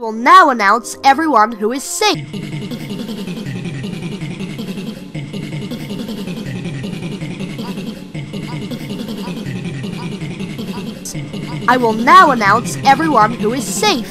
will now announce everyone who is safe. I will now announce everyone who is safe.